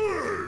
Oh!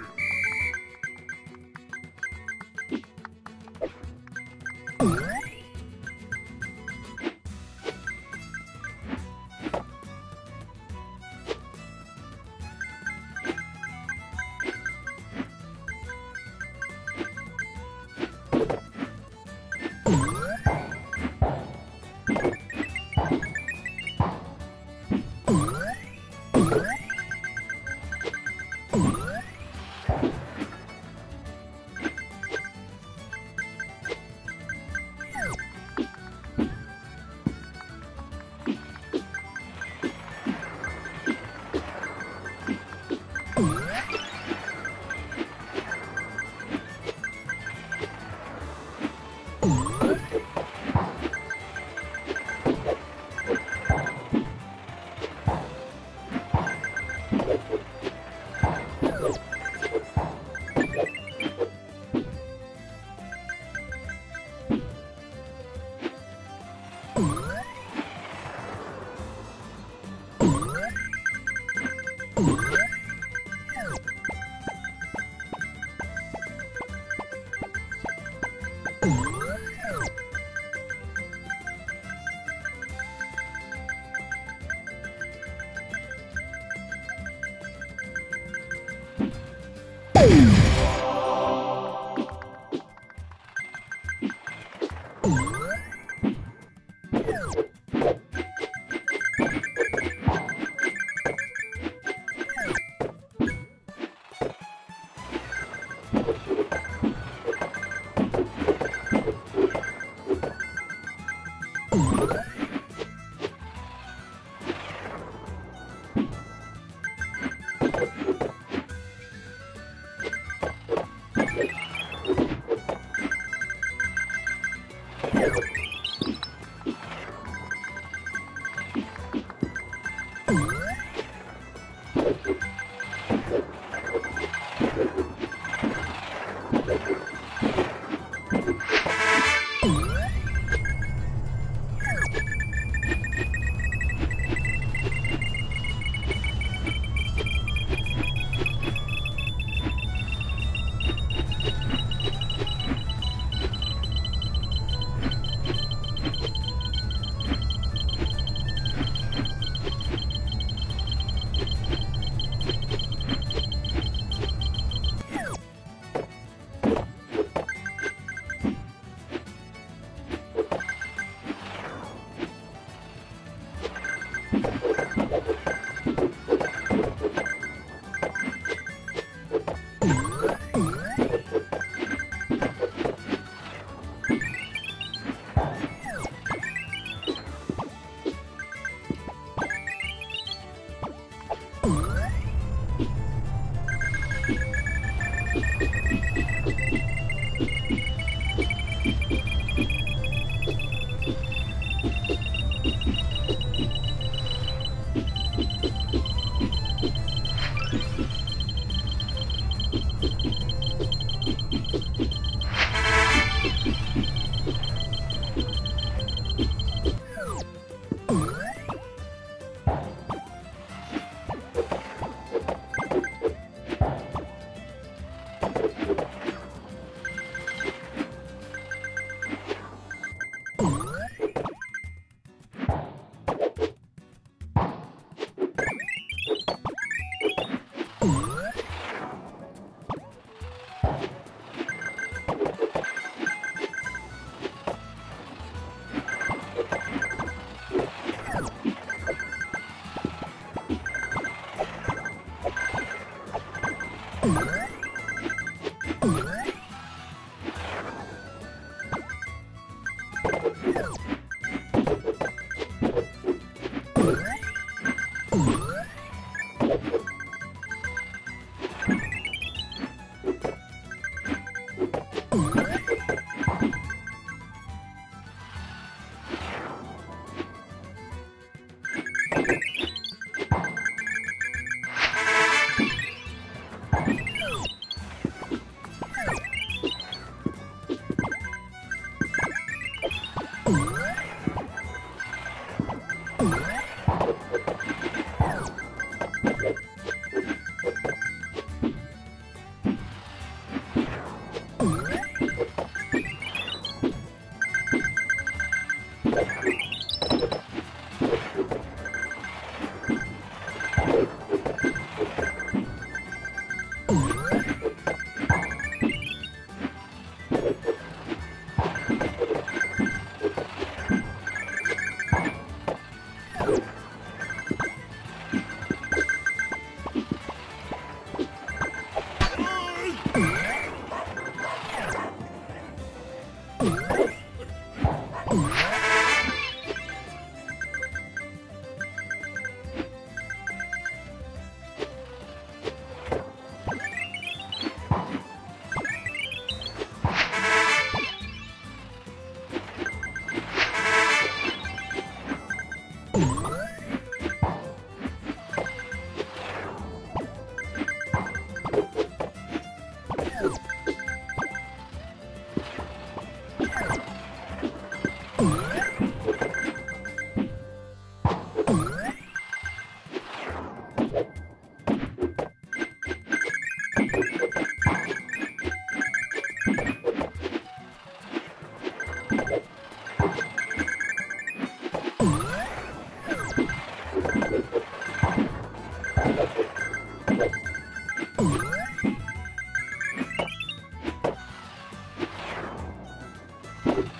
You